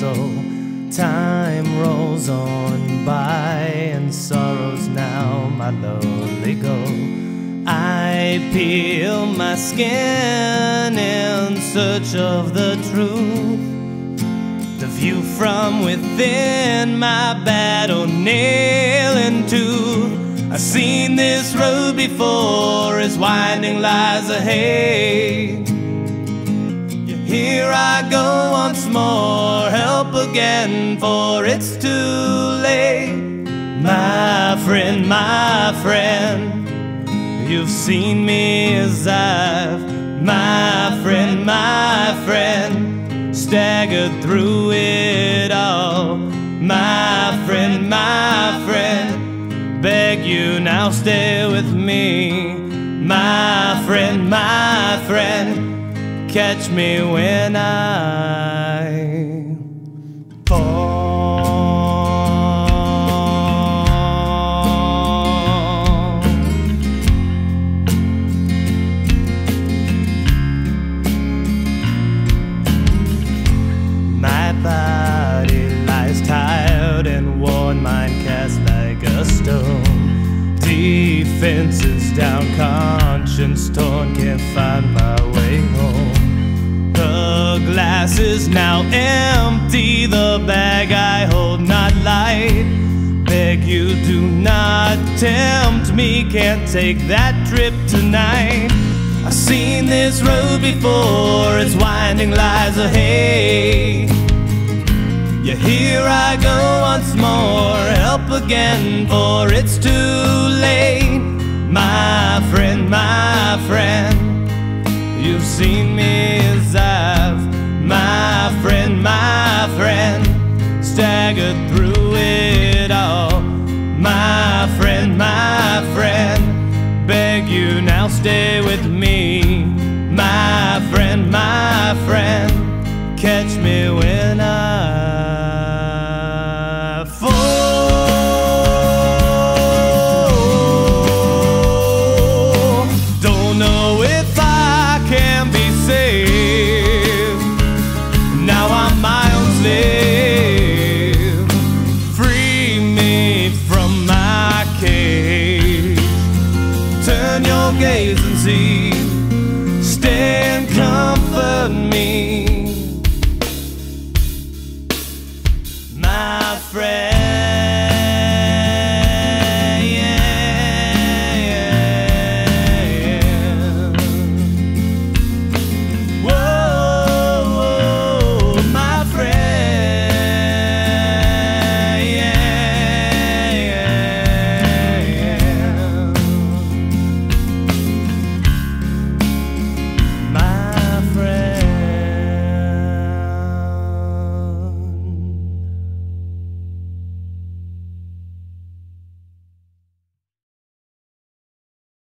soul. Time rolls on by, and sorrows now my lonely goal. I peel my skin in search of the truth. The view from within my battle nail in tooth. I've seen this road before, its winding lies ahead. Again, for it's too late. My friend, my friend, you've seen me as I've, my friend, my friend, staggered through it all. My friend, my friend, beg you now stay with me. My friend, my friend, catch me when I Defenses down, conscience torn, can't find my way home. The glass is now empty, the bag I hold not light. Beg you, do not tempt me, can't take that trip tonight. I've seen this road before, its winding lies ahead. Yeah, here I go once again, for it's too late. My friend, my friend, you've seen me as I've, my friend, my friend, staggered through it all. My friend, my friend, beg you now stay if I can be saved. Now I'm my own slave. Free me from my cage. Turn your gaze and see. Stand, comfort me. My friend.